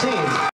Team.